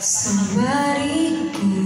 somebody good.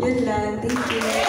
You're Thank you.